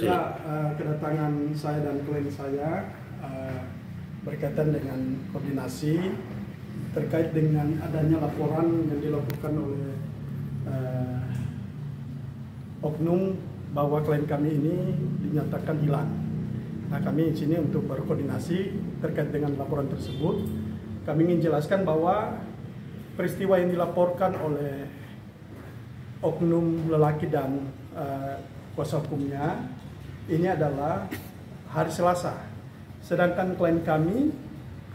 Ya, uh, kedatangan saya dan klien saya uh, berkaitan dengan koordinasi terkait dengan adanya laporan yang dilakukan oleh uh, oknum bahwa klien kami ini dinyatakan hilang. Nah, kami di sini untuk berkoordinasi terkait dengan laporan tersebut. Kami ingin jelaskan bahwa peristiwa yang dilaporkan oleh oknum lelaki dan uh, kuasa hukumnya ini adalah hari Selasa. Sedangkan klien kami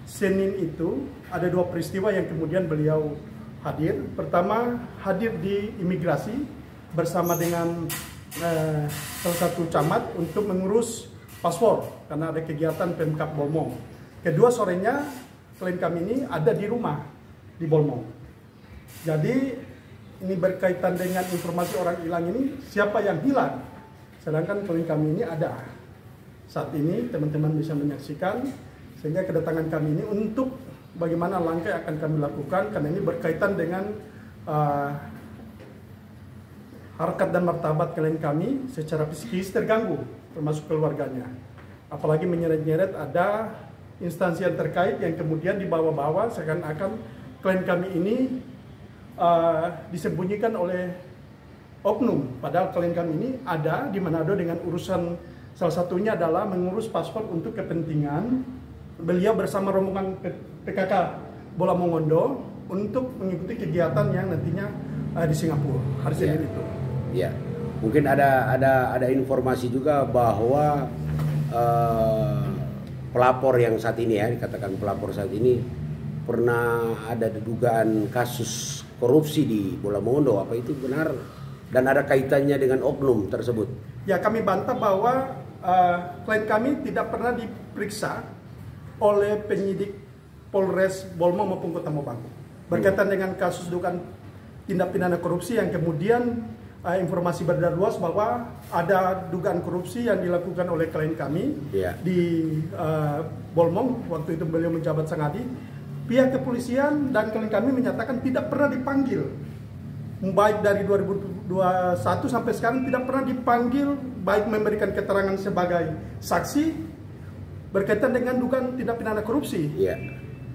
Senin itu ada dua peristiwa yang kemudian beliau hadir. Pertama hadir di imigrasi bersama dengan eh, salah satu camat untuk mengurus paspor karena ada kegiatan Pemkap Bolmong. Kedua sorenya klien kami ini ada di rumah di Bolmong. Jadi ini berkaitan dengan informasi orang hilang ini siapa yang hilang Sedangkan klien kami ini ada. Saat ini teman-teman bisa menyaksikan sehingga kedatangan kami ini untuk bagaimana langkah yang akan kami lakukan karena ini berkaitan dengan uh, harkat dan martabat klien kami secara psikis terganggu termasuk keluarganya. Apalagi menyeret-nyeret ada instansi yang terkait yang kemudian dibawa-bawa seakan-akan klien kami ini uh, disembunyikan oleh oknum. Padahal klien kami ini ada di Manado dengan urusan salah satunya adalah mengurus paspor untuk kepentingan beliau bersama rombongan PKK Bola Mongondo untuk mengikuti kegiatan yang nantinya uh, di Singapura hari Senin ya. itu. Ya, mungkin ada ada ada informasi juga bahwa uh, pelapor yang saat ini ya dikatakan pelapor saat ini pernah ada dugaan kasus korupsi di Bola Mongondo. Apa itu benar? Dan ada kaitannya dengan oknum tersebut. Ya kami bantah bahwa uh, klien kami tidak pernah diperiksa oleh penyidik Polres Bolmo maupun Kota Mobagu berkaitan hmm. dengan kasus dugaan tindak pidana korupsi yang kemudian uh, informasi beredar luas bahwa ada dugaan korupsi yang dilakukan oleh klien kami yeah. di uh, Bolmong waktu itu beliau menjabat Sangadi pihak kepolisian dan klien kami menyatakan tidak pernah dipanggil baik dari 2021 sampai sekarang tidak pernah dipanggil baik memberikan keterangan sebagai saksi berkaitan dengan dugaan tindak pidana korupsi. Yeah.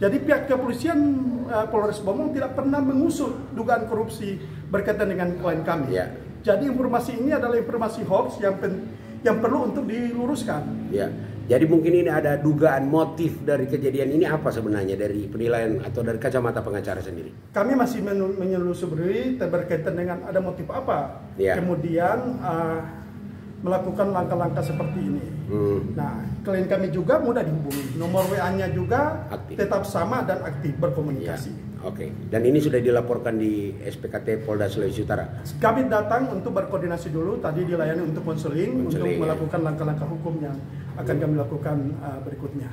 Jadi pihak kepolisian uh, Polres Bomong tidak pernah mengusut dugaan korupsi berkaitan dengan klien kami. Yeah. Jadi informasi ini adalah informasi hoax yang pen, yang perlu untuk diluruskan. Yeah. Jadi mungkin ini ada dugaan motif dari kejadian ini apa sebenarnya dari penilaian atau dari kacamata pengacara sendiri? Kami masih menyelusuri berkaitan dengan ada motif apa. Ya. Kemudian uh, melakukan langkah-langkah seperti ini. Hmm. Nah, klien kami juga mudah dihubungi. Nomor WA-nya juga aktif. tetap sama dan aktif berkomunikasi. Ya. Oke, okay. dan ini sudah dilaporkan di SPKT Polda Sulawesi Utara. Kami datang untuk berkoordinasi dulu, tadi dilayani untuk konseling, untuk ya. melakukan langkah-langkah hukum yang akan kami lakukan uh, berikutnya.